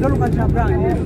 لغة جبران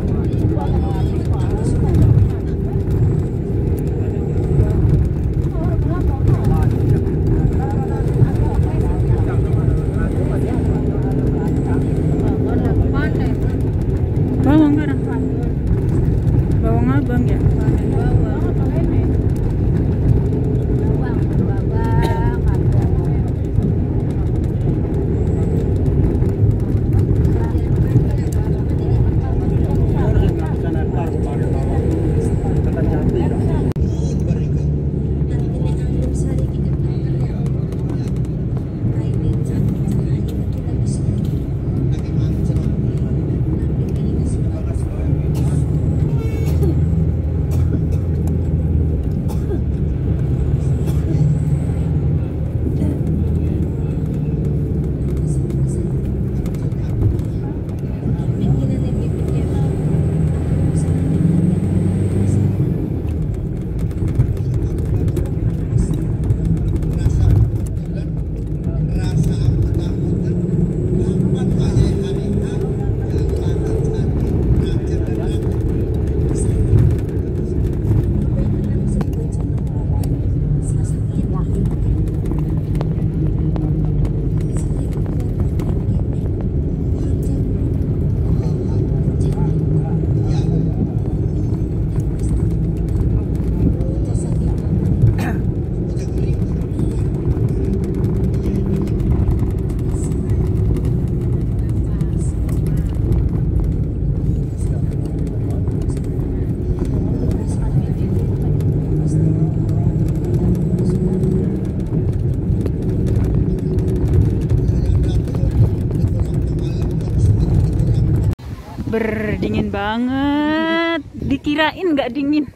Berdingin banget. Dikirain nggak dingin.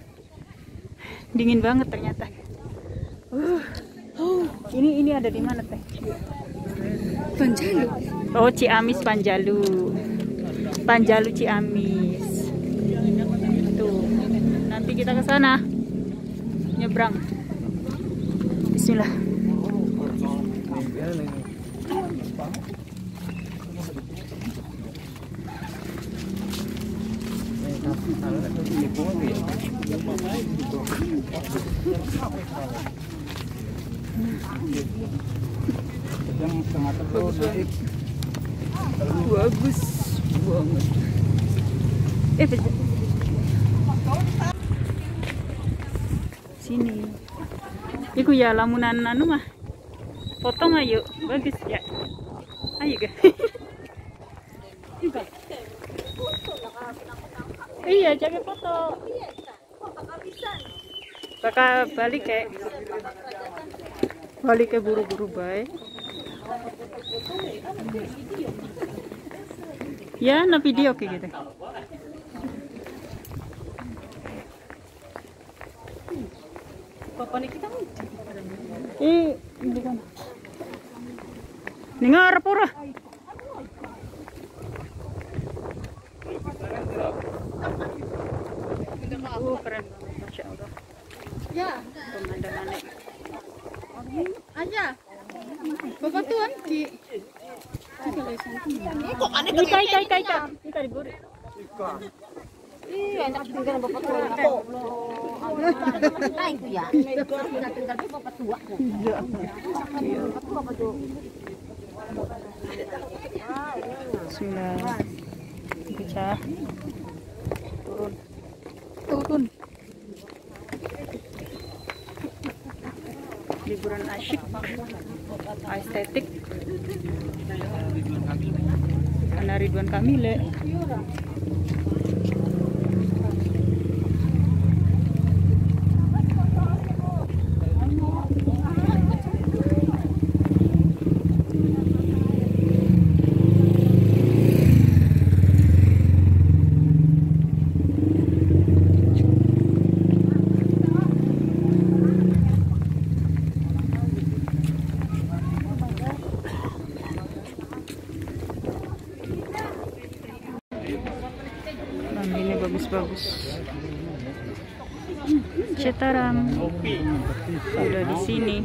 Dingin banget ternyata. Uh. Ini ini ada di mana teh? Panjalu. Oh Ciamis Panjalu. Panjalu Ciamis. Tuh. Nanti kita ke sana. Nyebrang. Bismillah. Bagus banget. Eh. Sini. Iku ya lamunan anu mah. Potong ayo, bagus ya. Ayo ga. iya, jaga foto. Bakal balik kayak balik ke buru-buru baik. Ya, na video kayak gitu. Bapak kita Eh, hindi ka na. Ningarap Oh, keren banget. Masya Allah. Ya, Pemandangannya. aja. Bapak tuan di Ika, ika, ika, ika. Ika di buri. Iya, enak tinggal bapak tua aku. Nah, itu ya. Tinggal tinggal bapak tua. Iya. Bapak tua bapak tua. Bismillah. Bisa. Turun. Turun. Liburan asyik. Estetik. Karena Ridwan Kamile. Bagus-bagus. Citaram udah di sini.